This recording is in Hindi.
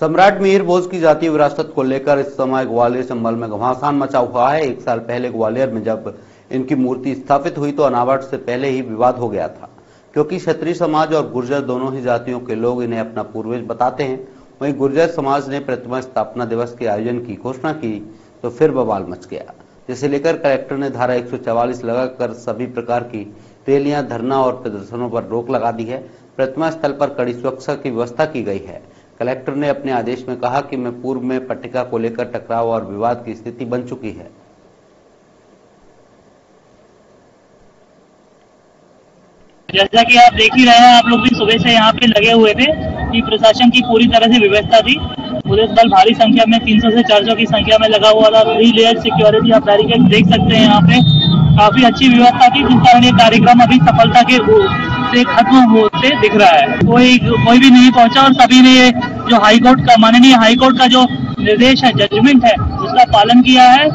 सम्राट मिहिर भोज की जातीय विरासत को लेकर इस समय ग्वालियर चंबल में घमासान मचा हुआ है। एक साल पहले ग्वालियर में जब इनकी मूर्ति स्थापित हुई तो अनावट से पहले ही विवाद हो गया था। क्योंकि क्षत्रिय समाज और गुर्जर दोनों ही जातियों के लोग इन्हें अपना पूर्वज बताते हैं। वहीं गुर्जर समाज ने प्रतिमा स्थापना दिवस के आयोजन की घोषणा की तो फिर बवाल मच गया। जिसे लेकर कलेक्टर ने धारा एक लगाकर सभी प्रकार की रैलियाँ, धरना और प्रदर्शनों पर रोक लगा दी है। प्रतिमा स्थल पर कड़ी सुरक्षा की व्यवस्था की गई है। कलेक्टर ने अपने आदेश में कहा कि मैं पूर्व में पट्टिका को लेकर टकराव और विवाद की स्थिति बन चुकी है। जैसा कि आप देख ही रहे हैं, आप लोग भी सुबह से यहाँ पे लगे हुए थे कि प्रशासन की पूरी तरह से व्यवस्था थी। पुलिस बल भारी संख्या में 300 से 400 की संख्या में लगा हुआ था। थ्री लेयर सिक्योरिटी आप बैरिकेड देख सकते हैं यहाँ पे। काफ़ी अच्छी व्यवस्था थी, जिस कारण ये कार्यक्रम अभी सफलता के से खत्म होते दिख रहा है। कोई कोई भी नहीं पहुँचा और सभी ने ये जो हाईकोर्ट का माननीय हाईकोर्ट का जो निर्देश है जजमेंट है, उसका पालन किया है।